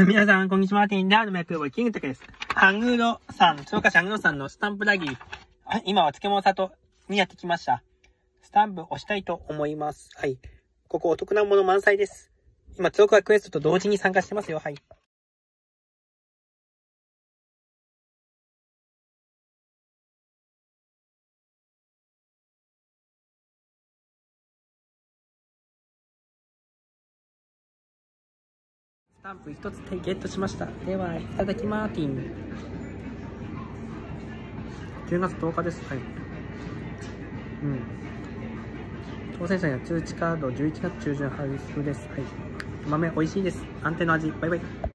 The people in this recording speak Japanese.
皆さん、こんにちは。ティンダーの脈ボイキングタクです。ハングロさん、長岡市ハングロさんのスタンプラギー。今は漬物里にやってきました。スタンプ押したいと思います。はい。ここお得なもの満載です。今、鶴岡クエストと同時に参加してますよ。はい。スタンプ一つゲットしました。では、いただきマーティン。10月10日です。はい。うん。当選者には通知カード11月中旬配布です。はい。豆美味しいです。安定の味。バイバイ。